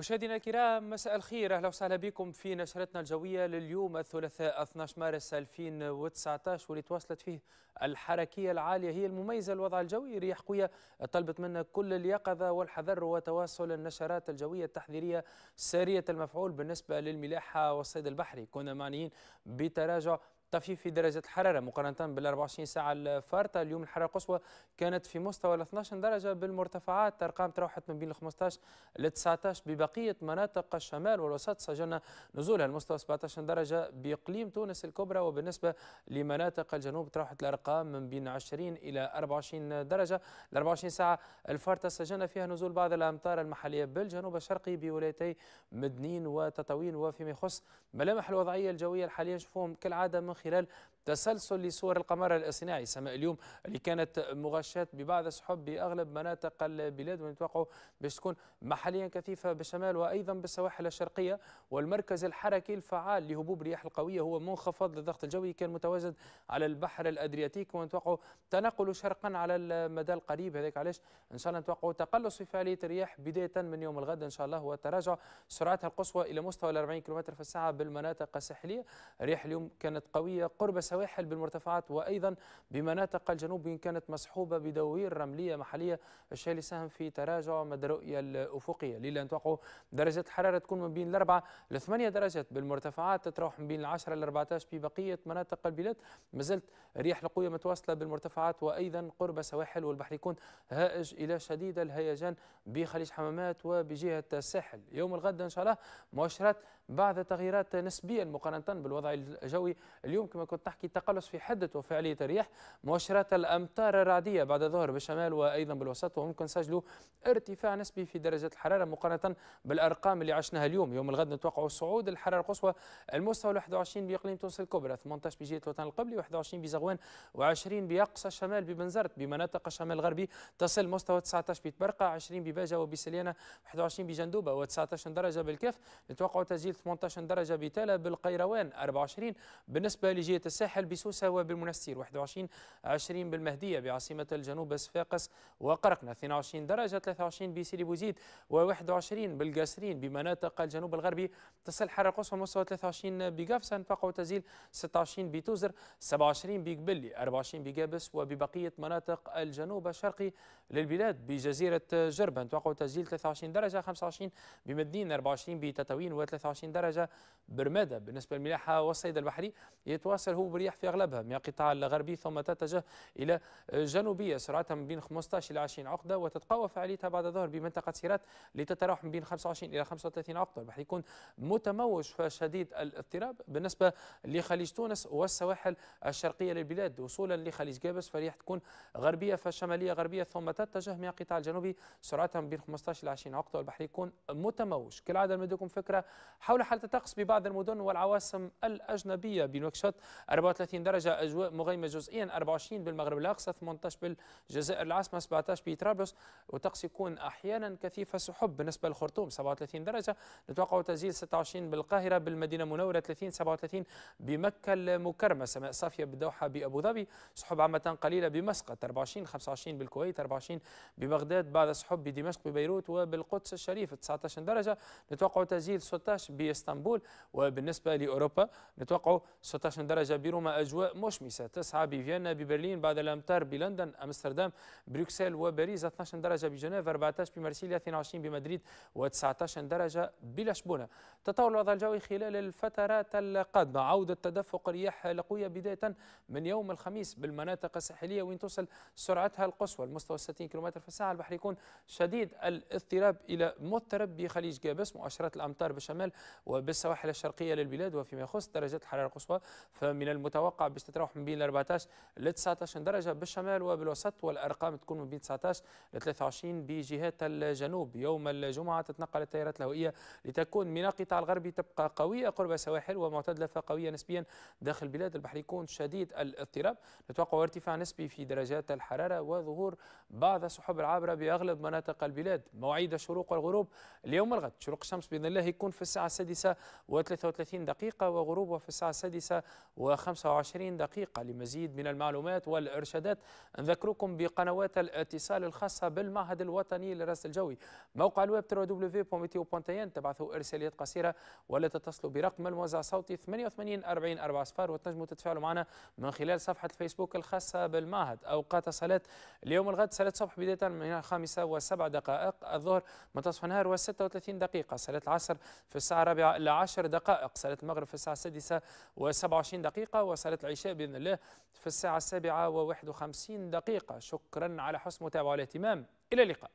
مشاهدينا الكرام مساء الخير. أهلا وسهلا بكم في نشرتنا الجوية لليوم الثلاثاء 12 مارس 2019 واللي تواصلت فيه الحركية العالية هي المميزة الوضع الجوي. رياح قوية طلبت منا كل اليقظة والحذر وتواصل النشرات الجوية التحذيرية ساريه المفعول بالنسبة للملاحة والصيد البحري. كنا معنيين بتراجع تخفيف في درجة الحرارة مقارنة بال 24 ساعة الفارطة. اليوم الحرارة القصوى كانت في مستوى ال 12 درجة بالمرتفعات. أرقام تراوحت من بين ال 15 ل 19 ببقية مناطق الشمال والوسط. سجلنا نزولها لمستوى 17 درجة بإقليم تونس الكبرى. وبالنسبة لمناطق الجنوب تراوحت الأرقام من بين 20 إلى 24 درجة. ال 24 ساعة الفارطة سجلنا فيها نزول بعض الأمطار المحلية بالجنوب الشرقي بولايتي مدنين وتطاوين. وفيما يخص ملامح الوضعية الجوية الحالية نشوفهم كالعادة من خلال تسلسل لصور القمر الصناعي سماء اليوم اللي كانت مغشاة ببعض السحب بأغلب مناطق البلاد ونتوقعوا باش تكون محليا كثيفة بالشمال وأيضا بالسواحل الشرقية. والمركز الحركي الفعال لهبوب الرياح القوية هو منخفض للضغط الجوي كان متواجد على البحر الأدرياتيك ونتوقعوا تنقل شرقا على المدى القريب. هذاك علاش؟ إن شاء الله نتوقعوا تقلص في فعالية الرياح بداية من يوم الغد إن شاء الله وتراجع سرعتها القصوى إلى مستوى ال 40 كم في الساعة بالمناطق الساحلية. الرياح اليوم كانت قوية قرب السواحل بالمرتفعات وأيضا بمناطق الجنوب إن كانت مصحوبة بدوير رملية محلية الشيء اللي ساهم في تراجع مدى الرؤية الأفقية. ليلة نتوقعوا درجة الحرارة تكون من بين الأربعة لثمانية درجات. بالمرتفعات تتراوح من بين العشرة ل 14 في بقية مناطق البلاد. مازلت رياح القوية متواصلة بالمرتفعات وأيضا قرب سواحل والبحر يكون هائج إلى شديد الهيجان بخليج حمامات وبجهة الساحل. يوم الغد إن شاء الله مؤشرات بعد تغييرات نسبيا مقارنة بالوضع الجوي اليوم كما كنت نحكي تقلص في حدة وفعالية الرياح مؤشرات الأمطار الرعدية بعد الظهر بالشمال وأيضا بالوسط وممكن نسجلوا ارتفاع نسبي في درجة الحرارة مقارنة بالأرقام اللي عشناها اليوم. يوم الغد نتوقع صعود الحرارة القصوى المستوى 21 بإقليم تونس الكبرى 18 بجهة الوطن القبلي 21 بزغوان و20 بأقصى الشمال ببنزرت بمناطق الشمال الغربي تصل مستوى 19 بتبرقة 20 بباجة وبسليانة 21 بجندوبة و19 درجة بالكاف نتوقع تسجيل 18 درجة بتالا بالقيروان 24 بالنسبة لجهة الساحل بسوسة وبالمنستير 21 20 بالمهدية بعاصمة الجنوب صفاقس وقرقنا 22 درجة 23 بسيدي بوزيد و21 بالقاسرين بمناطق الجنوب الغربي. تصل حرارة القصوى مستوى 23 بقفصة نتوقع تسجيل 26 بتوزر 27 بقبلي 24 بقابس وببقية مناطق الجنوب الشرقي للبلاد بجزيرة جربة نتوقع تسجيل 23 درجة 25 بمدين 24 بتطاوين و23 درجة برمادة. بالنسبة للملاحة والصيد البحري يتواصل هو الرياح في أغلبها. من القطاع الغربي ثم تتجه إلى جنوبية. سرعتها من بين 15 إلى 20 عقدة وتتقوى فعاليتها بعد الظهر بمنطقة سيرات لتتراوح من بين 25 إلى 35 عقدة. راح يكون متموج فشديد الاضطراب بالنسبة لخليج تونس والسواحل الشرقية للبلاد. وصولا لخليج جابس فريح تكون غربية فشمالية غربية ثم تتجه من القطاع الجنوبي سرعتها من بين 15 إلى 20 عقدة والبحر يكون متموج. كالعادة نمدكم فكرة حول حالة الطقس ببعض المدن والعواصم الأجنبية. بنوكشوت 24 37 درجة أجواء مغيمة جزئيا 24 بالمغرب الأقصى 18 بالجزائر العاصمة 17 بطرابلس. وطقس يكون أحيانا كثيف سحب بالنسبة للخرطوم 37 درجة. نتوقع تسجيل 26 بالقاهرة بالمدينة المنورة 30 37 بمكة المكرمة. سماء صافية بالدوحة بأبو ظبي. سحب عامة قليلة بمسقط 24 25 بالكويت 24 ببغداد. بعد سحب بدمشق ببيروت وبالقدس الشريف 19 درجة. نتوقع تسجيل 16 بإسطنبول. وبالنسبة لأوروبا نتوقع 16 درجة بروم بروما أجواء مشمسة. 9 بفيينا ببرلين بعد الأمطار بلندن أمستردام بروكسل وباريس. 12 درجة بجنيف 14 بمارسيليا 22 بمدريد و19 درجة بلشبونة. تطور الوضع الجوي خلال الفترات القادمة. عودة تدفق رياح القوية بداية من يوم الخميس بالمناطق الساحلية وين توصل سرعتها القصوى. المستوى 60 كم في الساعة. البحر يكون شديد الاضطراب إلى مضطرب بخليج جابس مؤشرات الأمطار بالشمال وبالسواحل الشرقية للبلاد وفيما يخص درجات الحرارة القصوى. فمن المتوقع باش تتراوح من بين 14 ل 19 درجة بالشمال وبالوسط والأرقام تكون من بين 19 ل 23 بجهات الجنوب. يوم الجمعة تتنقل التيارات الهوائية لتكون من القطاع الغربي تبقى قوية قرب السواحل ومعتدلة فقوية نسبيا داخل البلاد البحر يكون شديد الاضطراب. نتوقع ارتفاع نسبي في درجات الحرارة وظهور بعض السحب العابرة بأغلب مناطق البلاد. مواعيد الشروق والغروب. اليوم الغد شروق الشمس بإذن الله يكون في الساعة السادسة و33 دقيقة وغروبه في الساعة السادسة و35 25 دقيقة لمزيد من المعلومات والإرشادات. نذكركم بقنوات الاتصال الخاصة بالمعهد الوطني للرصد الجوي. موقع الويب www.meteo.tn تبعثوا إرساليات قصيرة ولا تتصلوا برقم الموزع الصوتي 88 40 4 صفار وتنجموا تتفاعلوا معنا من خلال صفحة الفيسبوك الخاصة بالمعهد. أوقات الصلاة. اليوم الغد صلاة الصبح بداية من الخامسة وسبع دقائق. الظهر منتصف النهار و 36 دقيقة. صلاة العصر في الساعة الرابعة إلى 10 دقائق. صلاة المغرب في الساعة السادسة و 27 دقيقة. وصلاة العشاء بإذن الله في الساعة السابعة و 51 دقيقة. شكرا على حسن متابعة والاهتمام. إلى اللقاء.